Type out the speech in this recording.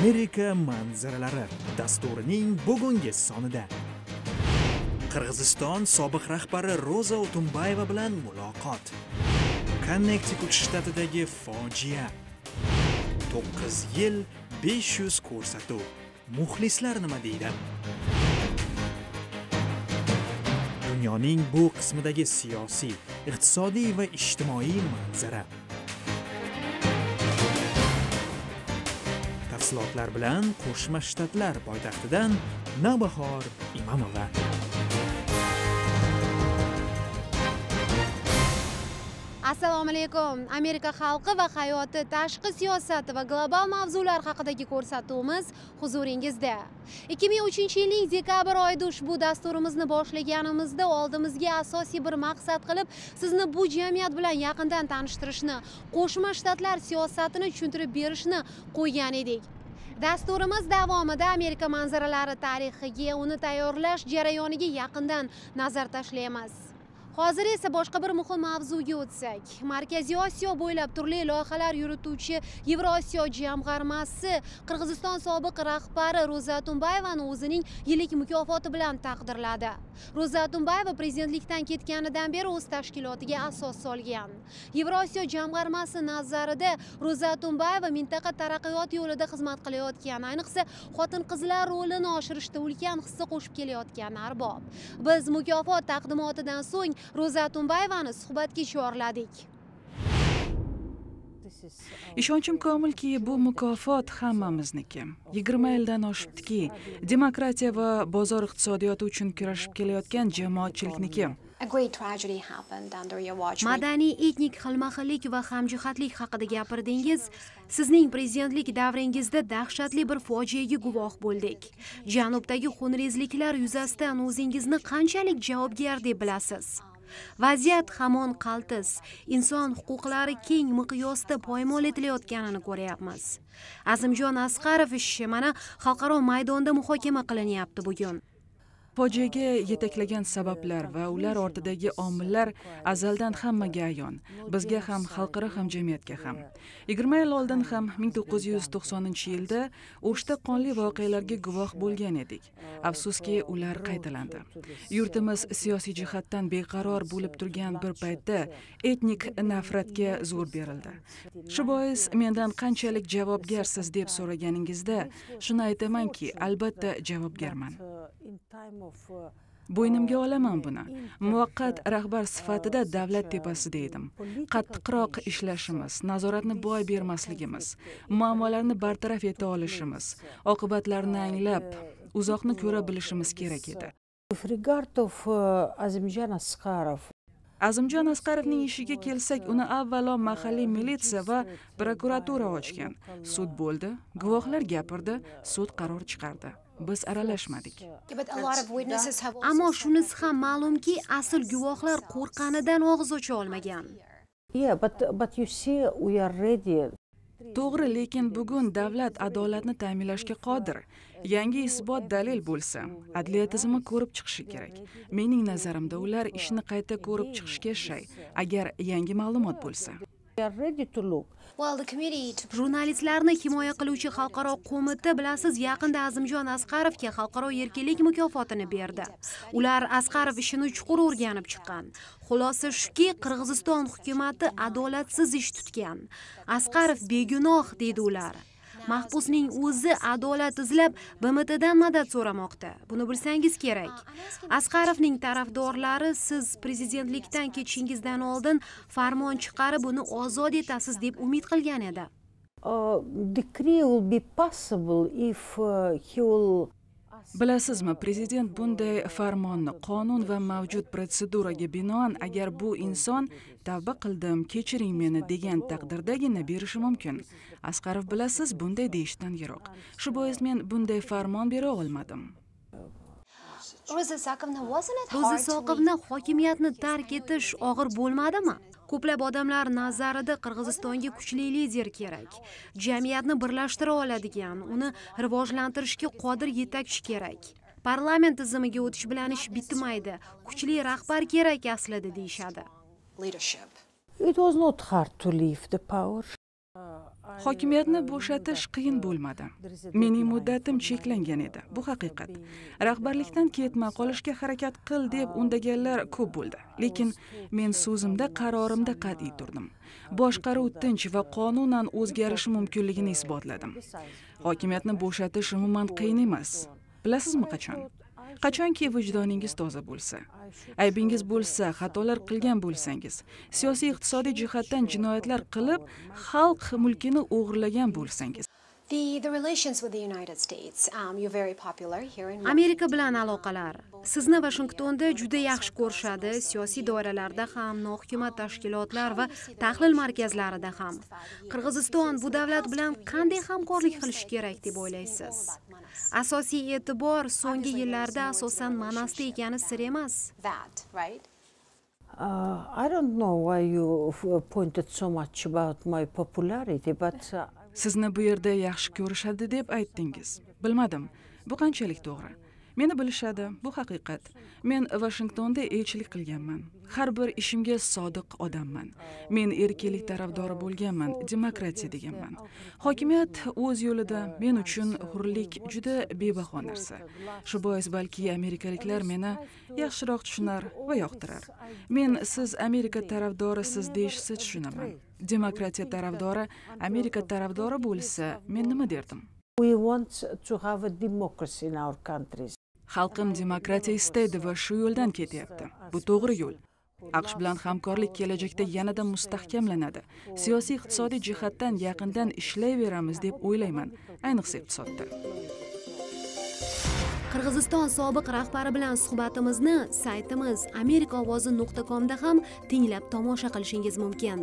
amerika manzaralari. Dasturining bugungi sonida. Qirg'iziston sobiq rahbari roza o'tunbayeva bilan muloqot. Konnektikut shtatidagi fojia. To'qqiz yil 500 ko'rsatuv. Muxlislar nima deydi? Dunyoning bu qismidagi siyosiy iqtisodiy va ijtimoiy manzara. Tafsilotlar bilan qo'shma shtatlar poytaxtidan navbahor imamova. Assalomu alaykum. Amerika xalqi va hayoti tashqi siyosati va global mavzular haqidagi ko'rsatuvimiz huzuringizda. 2003 yilning dekabr oyida ushbu dasturimizni boshlaganimizda oldimizga asosiy bir maqsad qilib sizni bu jamiyat bilan yaqindan tanishtirishni qo'shma shtatlar siyosatini tushuntirib berishni qo'ygan edik. Dasturimiz davomida amerika manzaralari tarixiga uni tayyorlash jarayoniga yaqindan nazar tashlaymiz. Hozir esa boshqa bir muhim mavzuga o'tsak. Markaziy osiyo bo'ylab turli loyihalar yurituvchi yevrosiyo jamg'armasi qirg'iziston sobiq rahbari ro'za atunbayevani o'zining yillik mukofoti bilan taqdirladi. Ro'za atunbayeva prezidentlikdan ketganidan beri o'z tashkilotiga asos solgan. Yevrosiyo jamg'armasi nazarida ro'za atunbayeva mintaqa taraqqiyot yo'lida xizmat qilayotgan ayniqsa xotin qizlar rolini oshirishda ulkan hissa qo'shib kelayotgan arbob. Biz mukofot taqdimotidan so'ng ro'za atunbayevani suhbatga chorladik ishonchim komilki bu mukofot hammamizniki. Yigirma yildan oshibdiki demokratiya va bozor iqtisodiyoti uchun kurashib kelayotgan jamoatchilikniki. Madaniy etnik xilma xillik va hamjihatlik haqida gapirdingiz. Sizning prezidentlik davringizda dahshatli bir fojiaga guvoh bo'ldik. Janubdagi xunrezliklar yuzasidan o'zingizni qanchalik javobgar deb bilasiz vaziyat hamon qaltis. Inson huquqlari keng miqyosda poymol etilayotganini ko'ryapmiz. Azimjon asqarov ishi mana xalqaro maydonda muhokama qilinyapti bugun. Fojiaga yetaklagan sabablar va ular ortidagi omillar azaldan hammaga ayon. Bizga ham xalqaro hamjamiyatga ham. Yigirma yil oldin ham ming to'qqiz yuz to'qsoninchi yilda o'shda qonli voqealarga guvoh bo'lgan edik. Afsuski ular qaytalandi. Yurtimiz siyosiy jihatdan beqaror bo'lib turgan bir paytda etnik nafratga zo'r berildi. Shu bois mendan qanchalik javobgarsiz deb so'raganingizda shuni aytamanki albatta javobgarman. Bo'ynimga olaman buni. muvaqqat rahbar sifatida davlat tepasida edim qattiqroq ishlashimiz nazoratni boy bermasligimiz muammolarni bartaraf eta olishimiz oqibatlarini anglab uzoqni ko'ra bilishimiz kerak edi. azimjon asqarovning ishiga kelsak uni avvalo mahalliy militsiya va prokuratura ochgan. Sud bo'ldi guvohlar gapirdi sud qaror chiqardi biz aralashmadik. Ammo shunisi ham ma'lumki asl guvohlar qo'rqqanidan og'iz ocha olmagan. To'g'ri lekin bugun davlat adolatni ta'minlashga qodir. Yangi isbot dalil bo'lsa adliya tizimi ko'rib chiqishi kerak. Mening nazarimda ular ishni qayta ko'rib chiqishga shay agar yangi ma'lumot bo'lsa jurnalistlarni himoya qiluvchi xalqaro qo'mita bilasiz yaqinda azimjon asqarovga xalqaro erkinlik mukofotini berdi. Ular asqarov ishini chuqur o'rganib chiqqan. Xulosa shuki qirg'iziston hukumati adolatsiz ish tutgan. Asqarov begunoh deydi ular. Mahbusning o'zi adolat izlab bmtdan madad so'ramoqda. Buni bilsangiz kerak. Asqarovning tarafdorlari siz prezidentlikdan ketishingizdan oldin farmon chiqarib uni ozod etasiz deb umid qilgan edi. Bilasizmi prezident bunday farmonni qonun va mavjud protseduraga binoan agar bu inson tavba qildim kechiring meni degan taqdirdagina berishi mumkin. Asqarov bilasiz bunday deyishdan yiroq. Shu bois men bunday farmon bera olmadim. Ro'za soqovna hokimiyatni tark etish og'ir bo'lmadimi ko'plab odamlar nazarida qirg'izistonga kuchli lider kerak. Jamiyatni birlashtira oladigan uni rivojlantirishga qodir yetakchi kerak. Parlament tizimiga o'tish bilan ish bitmaydi. Kuchli rahbar kerak aslida deyishadi hokimiyatni bo'shatish qiyin bo'lmadi. Mening muddatim cheklangan edi. Bu haqiqat. Rahbarlikdan ketma qolishga harakat qil deb undaganlar ko'p bo'ldi. Lekin men so'zimda qarorimda qat'iy turdim. Boshqaruv tinch va qonunan o'zgarishi mumkinligini isbotladim. Hokimiyatni bo'shatish umuman qiyin emas. Bilasizmi qachon? Qachonki vijdoningiz toza bo'lsa aybingiz bo'lsa xatolar qilgan bo'lsangiz siyosiy iqtisodiy jihatdan jinoyatlar qilib xalq mulkini o'g'irlagan bo'lsangiz. Amerika bilan aloqalar. Sizni vashingtonda juda yaxshi ko'rishadi siyosiy doiralarda ham nohukumat tashkilotlar va tahlil markazlarida ham. Qirg'iziston bu davlat bilan qanday hamkorlik qilishi kerak deb o'ylaysiz asosiy e'tibor so'nggi yillarda asosan manasda ekani sir emas. Uh, I don't know why you pointed so much about my popularity, but uh, sizni bu yerda yaxshi ko'rishadi deb aytdingiz. Bilmadim. Bu qanchalik to'g'ri meni bilishadi bu haqiqat. Men vashingtonda elchilik qilganman. Har bir ishimga sodiq odamman. Men erkinlik tarafdori bo'lganman demokratiya deganman. Hokimiyat o'z yo'lida men uchun hurlik juda bebaho narsa. Shu bois balki amerikaliklar meni yaxshiroq tushunar va yoqtirar. Men siz amerika tarafdorisiz deyishsa tushunaman. Demokratiya tarafdori amerika tarafdori bo'lsa men nima derdim? We want to have a democracy in our countries. Xalqim demokratiya istaydi va shu yo'ldan ketyapti. Bu to'g'ri yo'l. Aqsh bilan hamkorlik kelajakda yanada mustahkamlanadi. Siyosiy iqtisodiy jihatdan yaqindan ishlayveramiz deb o'ylayman ayniqsa iqtisodda. Qirg'iziston sobiq rahbari bilan suhbatimizni saytimiz amerika ovozi nuqta komda ham tinglab tomosha qilishingiz mumkin.